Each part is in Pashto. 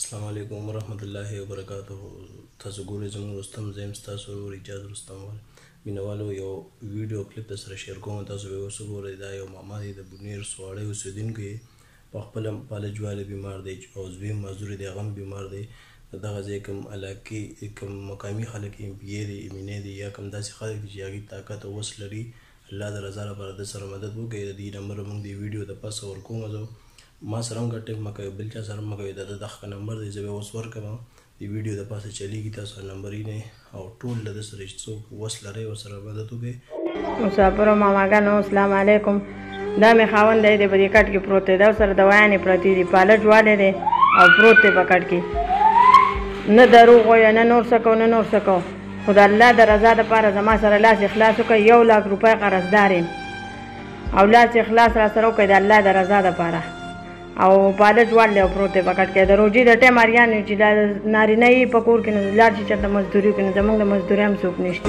السلام علیکم ورحمت الله وبرکاته تاسو ګورئ زموږ رستم زه یم ستاسو ورور اجاز رستم وال مینوالو یو ویډیو کلیپ در سره شیر کوم تاسو به اوس وګورئ دا یو ماما دی د بونیر سواړی اوسېدونکی په خپل پالج والی بیمار دی او زوی معذور دی هغه هم بیمار دی د دغه ځای کوم علاقي کوم مقامي خلک یې پي ای دی امینه دی یا کوم داسې خلک دي چې هغوی طاقت او وس لري الله د رضا لپاره د سره مدد وکړي د دې نمبر موږ د ویډیو د پاسه ورکوم زه ما سره هم کټک مه کوي بل چا سره مه کوي دا د دخکه نمبر دی زه به اوس ورکم دی ویډیو د پاسه چلیږي تاسو سره نمبر یې نه او ټول له سره چې څوک وس لري او سره مدد وکړي مسافر ماماګانو اسلام علیکم دا مې خاوند دی په دې کټ کې پروت دی دا سره دوايانې پرتی دي پالج والے دی او پروت دی په کټ کې نه دروغ وایي نه نور څه کو نه نور څه کو خو د الله د رضا لپاره زما سره لاس اخلاص وکړه یو لاک روپۍ قرضدار یم او لاس دې خلاص راسره وکړي د الله د رضا دپاره او پالج وال دی او پروت دی په کټ کې د روژې د ټیم اریان یو چې دا نارینه یې په کور کې نو لاړ شي چېرته مزدوري وکړي نو زموږ د مزدورۍ هم څوک نشته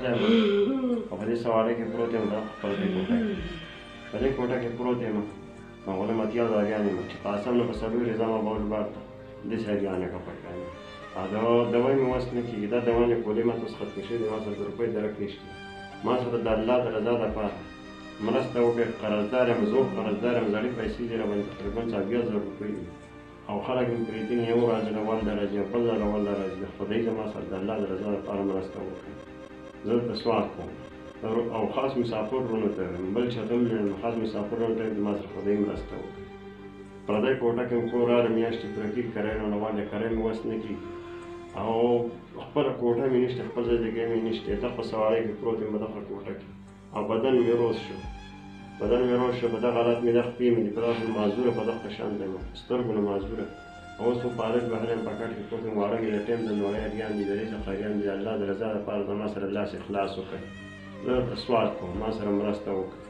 په دې سواره کې پروت یم دا خپل دې کوټه کې په دې کوټه کې پروت یم ما غلام اتیا زاګیان یم چې قاسم نه په سلو رضا ما باور بار دې سره بیا نه کپټ کړم ا دا دوا مې وس نه کیږي دا دوا نه کولې ما تاسو ختم شي ما سره روپۍ درک نشته ما سره د الله د رضا لپاره مرسته وکړي قرضدار یم زه قرضدار یم زړې پیسې دې را باندې تقریبا څه بیا زر روپۍ او خلک مې پرې کيني يو راځي له ولده راځي او بل ځل له ولده راځي د خدای زما سره د الله د رضا لپاره مرسته وکړي زه دلته سوال کوم او خاص مسافر ورونو ته وایم بل چاته هم نه خاص مسافر ورونو ته د ما سره خدای مرسته وکړي پردی کوټه کې مې کور راغی میاشتې پوره کېږي کرایه روانه ده کرایه مې وس نه کېږي او خپله کوټه مې نشته خپل ځای ځای مې نشته دغه سوارۍ کې پروت یم په دغه کوټه کې او بدن مې روز شو بدن مې روز شو په دغه حالت مې دغه پې مې دي په دغه شان معذوره په دغه شان ځای مخ سترګو نه معذوره او اوس په پارک بهر یم په کټ کې پروت یم واړه مې لټیم د نوړی اریان دي د رزق اریان دي د الله د رضا لپاره زما سره لاس اخلاص وکړئ زه درته سوال کوم ما سره مرسته وکړئ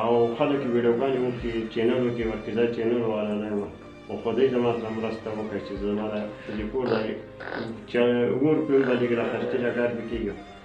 او خلک ویډیوګانې وکړي چینلو کې ورکې زه چینل والا نه یم خو خدای زما سره مرسته وکړي چې زما د ښځې کور د چې اور پرېږدي لږ راخرچي لګار به کېږي